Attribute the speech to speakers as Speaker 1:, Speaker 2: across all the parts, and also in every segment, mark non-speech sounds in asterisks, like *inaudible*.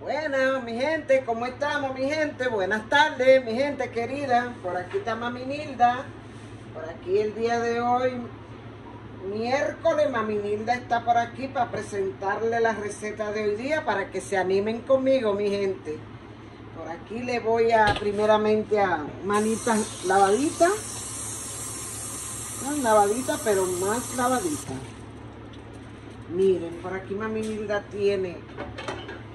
Speaker 1: Bueno, mi gente, ¿cómo estamos, mi gente? Buenas tardes, mi gente querida. Por aquí está Mami Nilda. Por aquí el día de hoy, miércoles, Mami Nilda está por aquí para presentarle la receta de hoy día para que se animen conmigo, mi gente. Por aquí le voy a, primeramente, a manitas lavaditas. No, lavadita, pero más lavadita. Miren, por aquí Mami Nilda tiene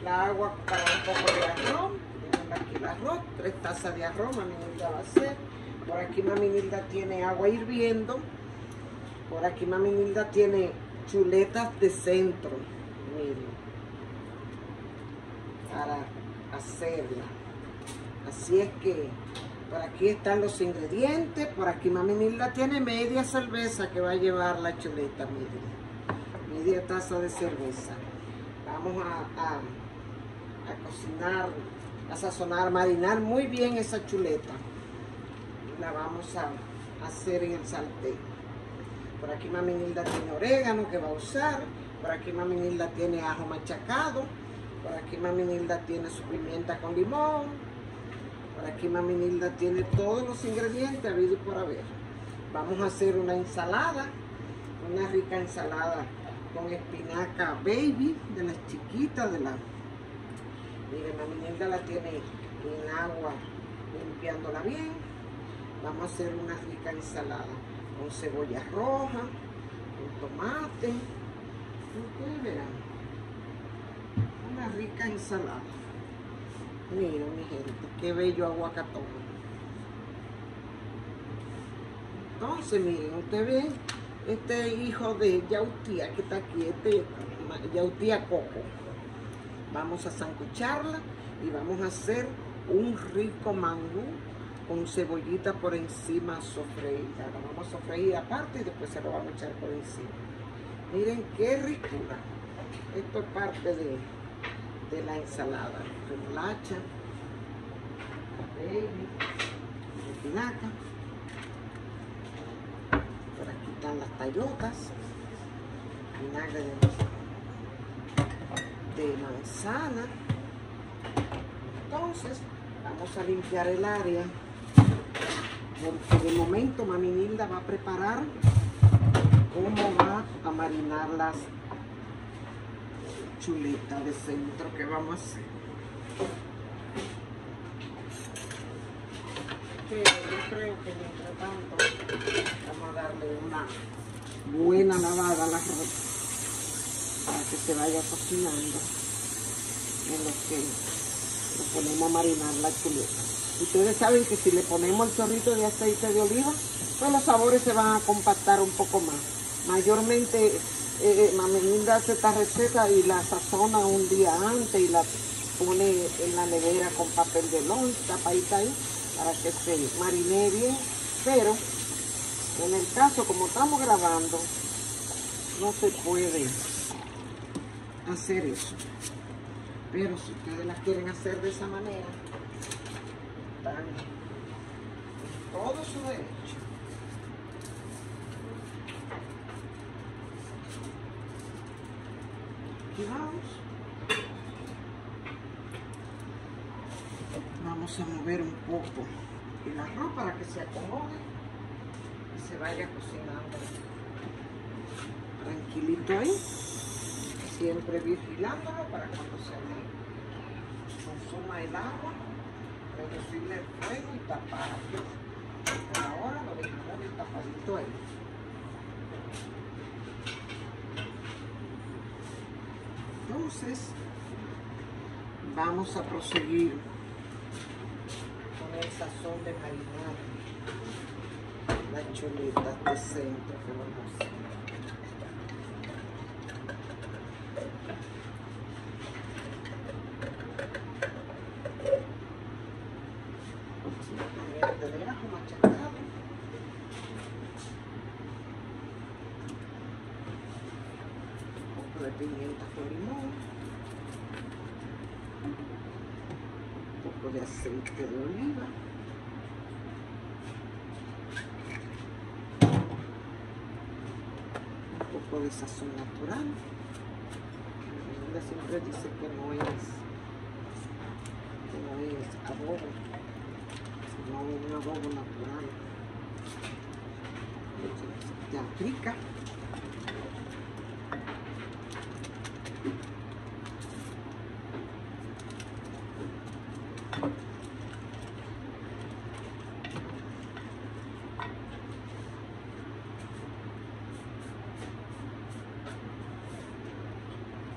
Speaker 1: la agua para un poco de arroz. Miren aquí el arroz, tres tazas de arroz, Mami Nilda va a hacer. Por aquí Mami Nilda tiene agua hirviendo. Por aquí Mami Nilda tiene chuletas de centro. Miren. Para hacerla. Así es que por aquí están los ingredientes. Por aquí Mami Nilda tiene media cerveza que va a llevar la chuleta, miren. Media taza de cerveza. Vamos a, a cocinar, a sazonar, marinar muy bien esa chuleta. La vamos a hacer en el sartén. Por aquí Mami Nilda tiene orégano que va a usar. Por aquí Mami Nilda tiene ajo machacado. Por aquí Mami Nilda tiene su pimienta con limón. Por aquí Mami Nilda tiene todos los ingredientes habido por haber. Vamos a hacer una ensalada, una rica ensalada con espinaca baby, de las chiquitas, de la... Miren, Mami Nilda la tiene en agua, limpiándola bien. Vamos a hacer una rica ensalada con cebolla roja, con tomate. Ustedes verán. Una rica ensalada. Miren, mi gente, qué bello aguacatón. Entonces, miren, usted ve este hijo de Yautía que está aquí, este Yautía Coco. Vamos a sancucharla y vamos a hacer un rico mangú con cebollita por encima sofreída. La vamos a sofreír aparte y después se lo vamos a echar por encima. Miren qué ricura. Esto es parte de, de la ensalada. Remolacha, espinaca. Por aquí están las tallotas, vinagre de, de manzana. Entonces, vamos a limpiar el área porque de momento Mami Nilda va a preparar cómo va a marinar las chuletas de centro que vamos a hacer. Yo creo que mientras tanto vamos a darle una buena lavada a la ropa para que se vaya cocinando en lo que lo ponemos a marinar la chuleta. Ustedes saben que si le ponemos el chorrito de aceite de oliva, pues los sabores se van a compactar un poco más. Mayormente, eh, eh Mami Linda hace esta receta y la sazona un día antes y la pone en la nevera con papel de lunch, tapadita ahí, para que se marine bien. Pero, en el caso, como estamos grabando, no se puede hacer eso. Pero si ustedes las quieren hacer de esa manera, están en todo su derecho. Aquí vamos. Vamos a mover un poco el arroz para que se acomode y se vaya cocinando tranquilito ahí siempre vigilándolo para cuando se le consuma el agua, reducirle el fuego y tapar. Por ahora lo dejamos tapadito ahí. Entonces, vamos a proseguir con el sazón de marinar las chuletas de centro que vamos a hacer. pimienta con limón, un poco de aceite de oliva, un poco de sazón natural. La siempre dice que no es, que no es adobo, sino un adobo natural. Ya rica.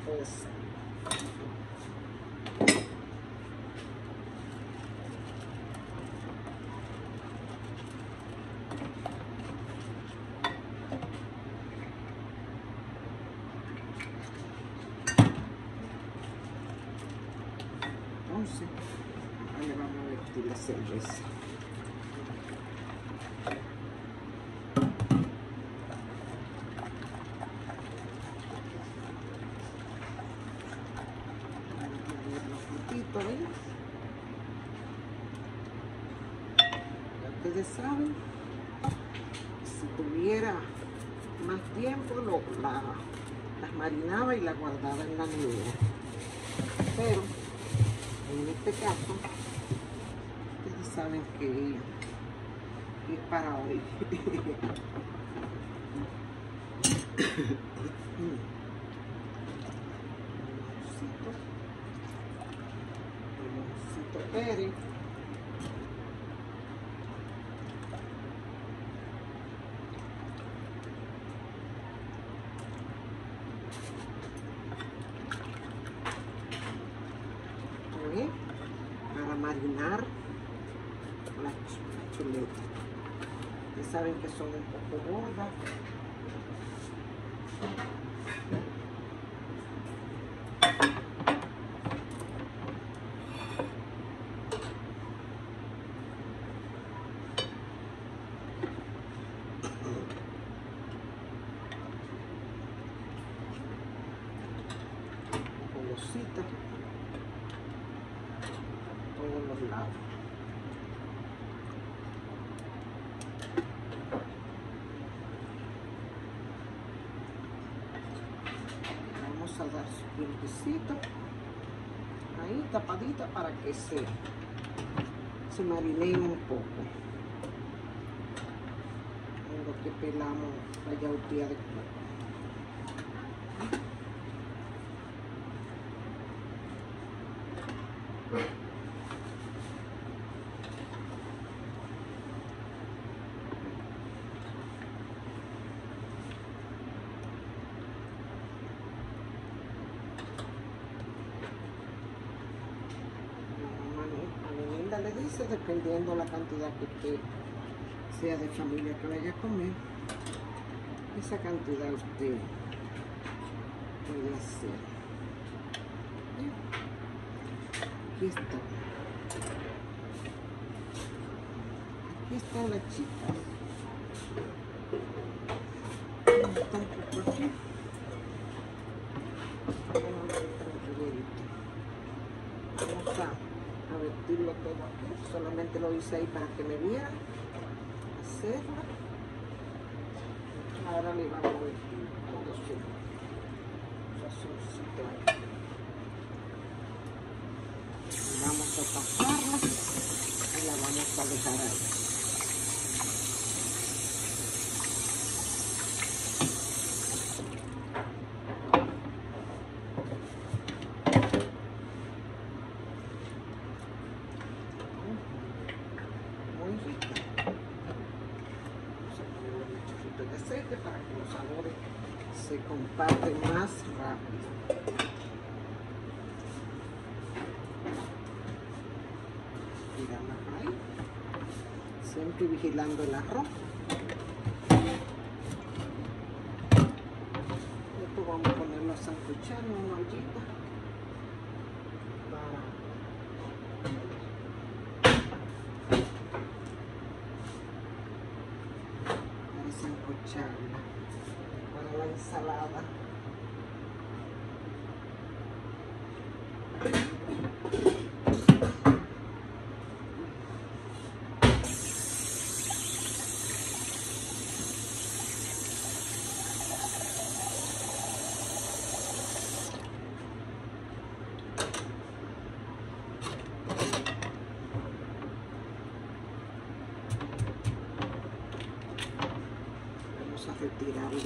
Speaker 1: Pues entonces ahora le vamos a vertir la cerveza. Vamos a moverlo un poquito, ¿ven? Ya ustedes saben, si tuviera más tiempo lo, la, las marinaba y las guardaba en la nevera. Pero en este caso, ustedes saben que es para hoy. *coughs* Pérez. ¿eh? para marinar las ch- chuletas. Ustedes que son un poco gordas. Jugosita todos los lados. Vamos a dar tiempecito ahí tapadita para que se, se marineen un poco. En lo que pelamos la yautía de coco. A mi linda le dice, dependiendo la cantidad que usted sea de familia que vaya a comer, esa cantidad usted puede hacer. Aquí está. Aquí están las chicas. Está un poco aquí. Vamos a ver, tranquilito. Vamos a, a vertirlo todo aquí. Solamente lo hice ahí para que me vieran. Hacerlo. Ahora le vamos a vertir todo su sazoncito ahí. Vamos a taparla y la vamos a dejar ahí. muy rica. Vamos a ponerle un chorrito de para que los sabores se comparten más rápido. Ahí. Siempre vigilando el arroz. Después vamos a ponerlo a sancochar en una ollita. Para para sancocharla para la ensalada. Retirarle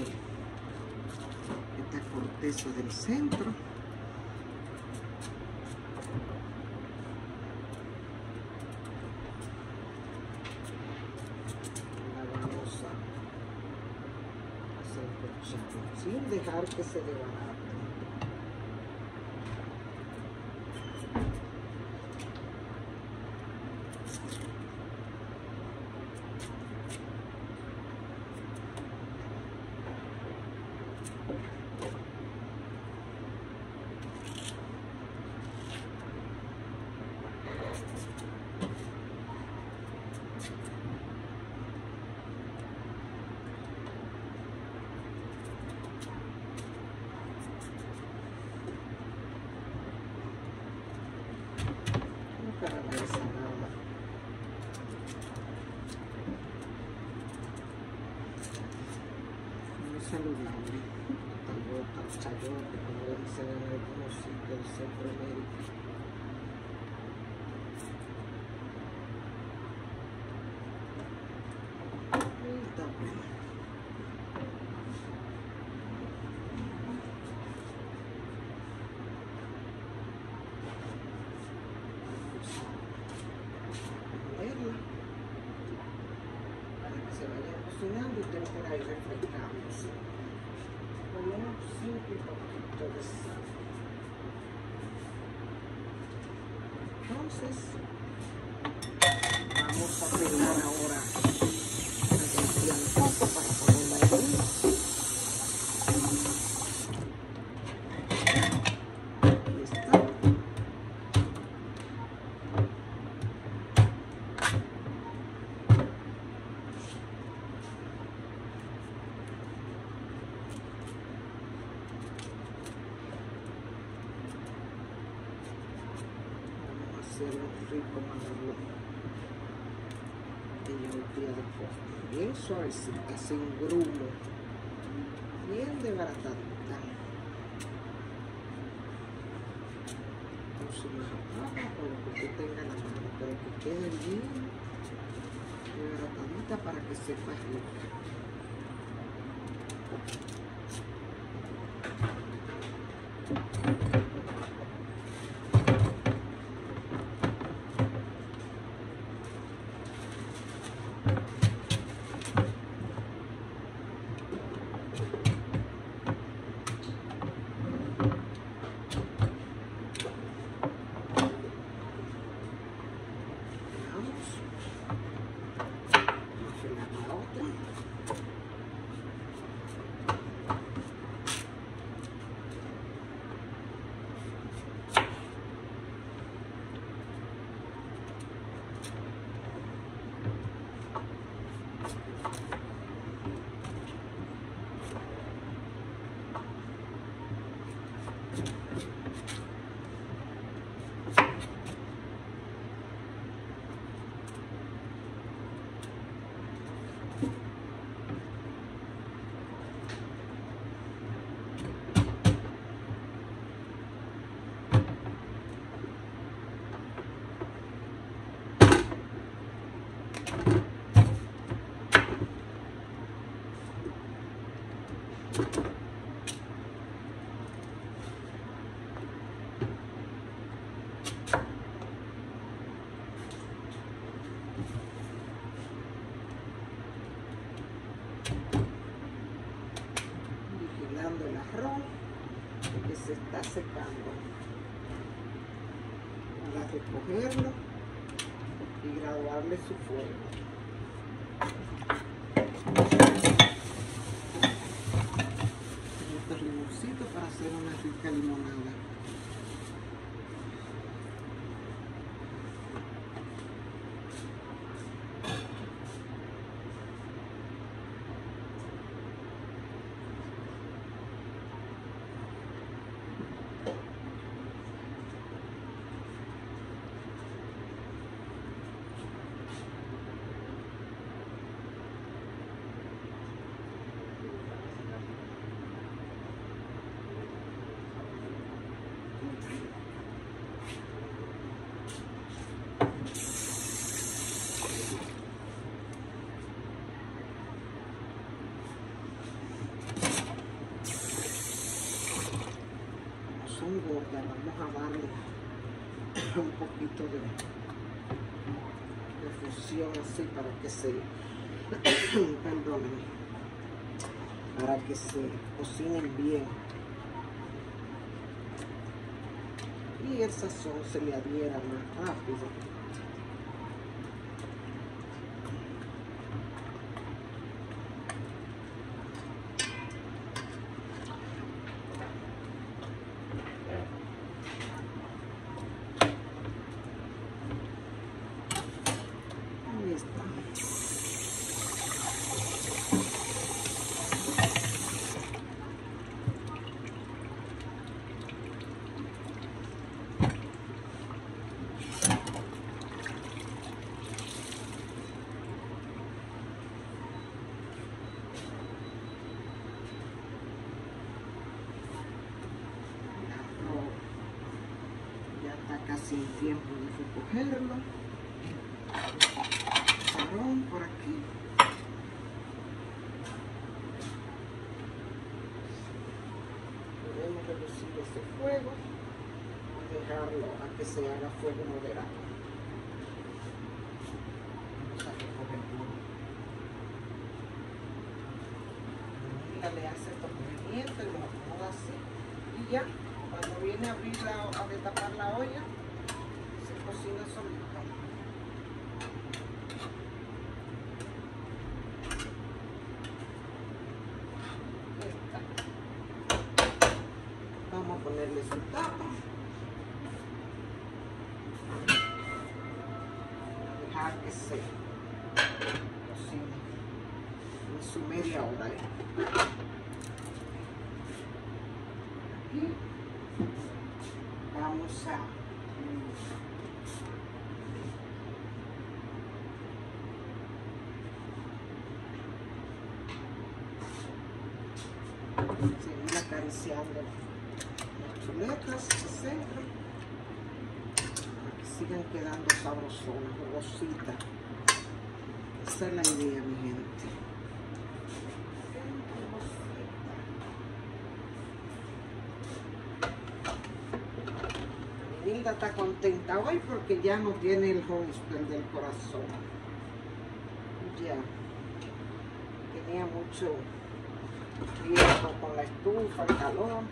Speaker 1: esta corteza del centro. La vamos a hacer corchar sin dejar que se desbarate. Saludable. Tallota, chayote, como le dicen en algunos sitios de Centroamérica. Y está bueno. ponerla para que se vaya cocinando y tengo por ahí refrescándose con un simple poquito de sal entonces vamos a pegar ahora a limpiar un poco para ponerla ahí ahí está Vamos a hacer un rico maduro. Y yo un día de postre. Bien suavecita, sin grumo. Bien desbaratadita. Con su majapapa, con lo que usted tenga en la mano. Pero que quede bien desbaratadita para que sepa rica. Veamos. Vamos a afilar la otra. vigilando el arroz que se está secando para recogerlo y graduarle su fuego. Tengo este limoncito para hacer una rica limonada. Un poquito de, de fusión así para que se, *coughs* perdónenme, para que se cocinen bien. Y el sazón se le adhiera más rápido. Ahí está. El arroz ya casi tiempo de recogerlo. Chicharrón por aquí. Podemos reducir este fuego y dejarlo a que se haga fuego moderado. Le hace estos movimientos y lo acomoda así. Y ya, abrir la, a destapar la olla, se cocina solito. Vamos a ponerle su tapa. Dejar que se cocine en su media hora. Vamos a seguir acariciando las chuletas de centro que sigan quedando sabrosonas, jugositas. Esa es la idea, mi gente. Está contenta hoy porque ya no tiene el hospital del corazón. Ya. Tenía mucho riesgo con la estufa, el calor.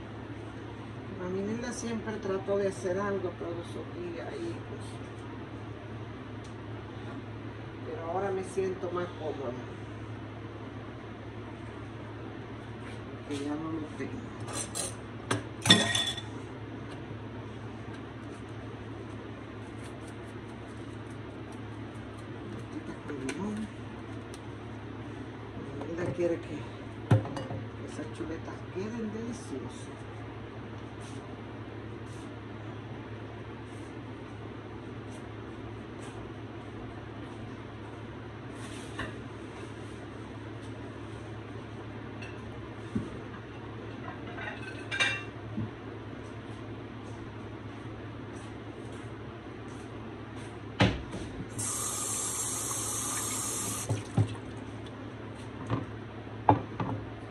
Speaker 1: Mami Nilda siempre trató de hacer algo esos días ahí, pues. Pero ahora me siento más cómoda. Que ya no lo tengo. Gotita con limón. Ella quiere que esas chuletas queden deliciosas.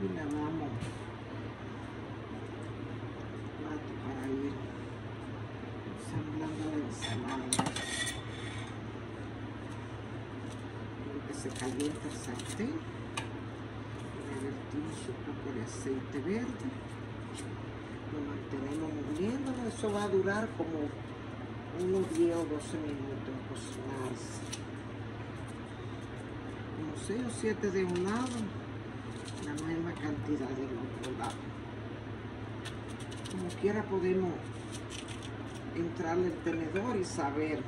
Speaker 1: y la damos plato para ir ensamblando la ensalada. Quiero que se caliente el sartén. Vertimos un poco de aceite verde. Lo mantenemos moviéndolo. Eso va a durar como unos 10 o 12 minutos cocinarse. Como 6 o 7 de un lado la misma cantidad del otro lado. Como quiera podemos entrarle el tenedor y saber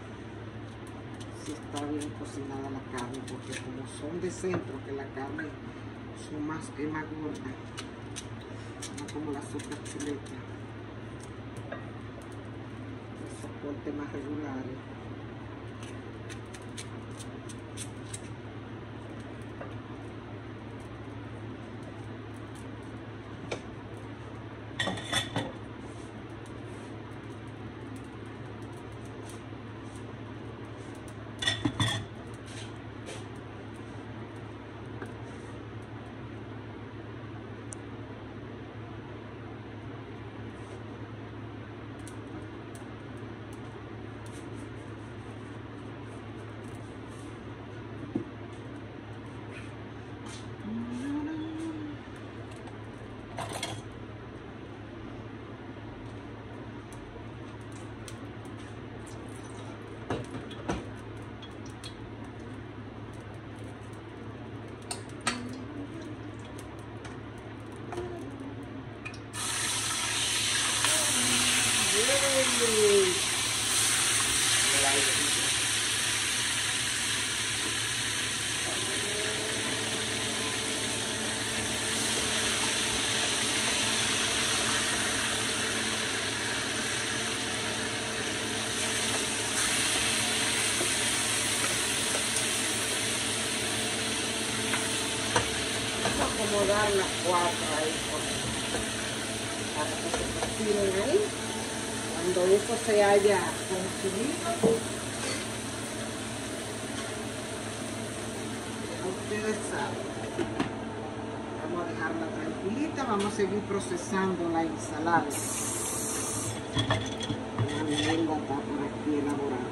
Speaker 1: si está bien cocinada la carne, porque como son de centro, que la carne son más que más gorda, no como las otras chuletas, de soporte más regulares. Cuatro ahí para que se cocinen ahí. Cuando eso se haya consumido, ustedes saben. Vamos a dejarla tranquilita, vamos a seguir procesando la ensalada. La merienda está por aquí elaborando.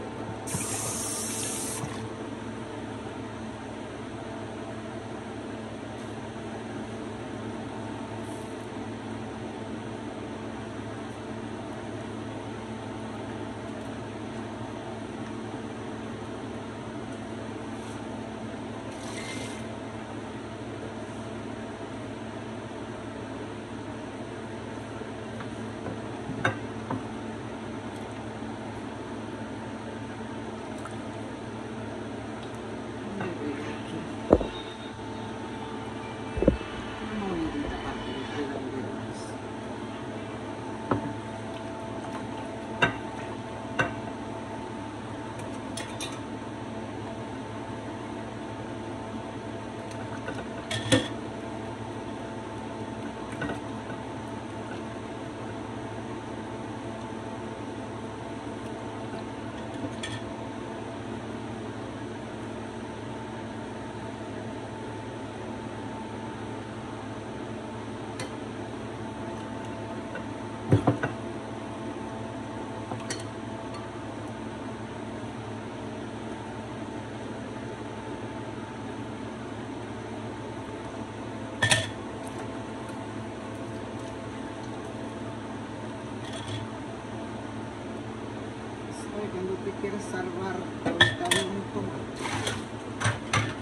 Speaker 1: Cuando te quieres salvar ahorita un tomate.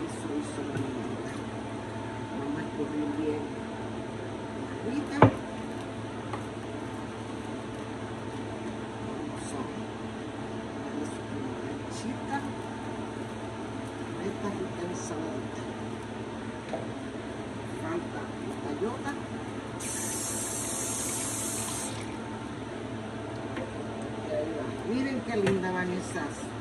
Speaker 1: Eso hizo la mamita. Vamos a escurrir bien la agüita. Vamos a darle su lechita a esta rica ensaladita. Falta la tallota. Y ahí va. Miren qué linda van esas.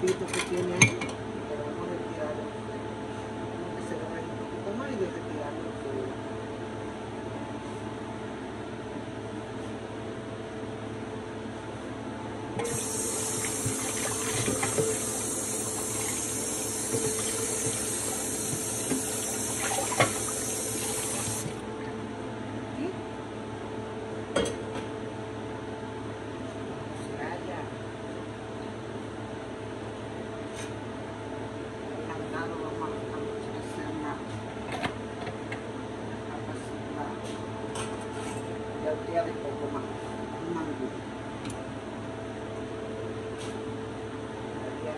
Speaker 1: dito po ya día de poco más, un mangú. Ya.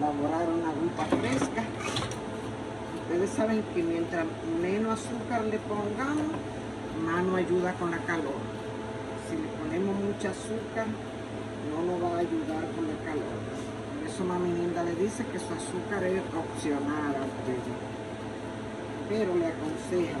Speaker 1: elaborar una agüita fresca. Que mientras menos azúcar le pongamos, más nos ayuda con la calor. Si le ponemos mucha azúcar, no nos va a ayudar con el calor. Por eso mami linda le dice que su azúcar es opcional a ustedes. Pero le aconseja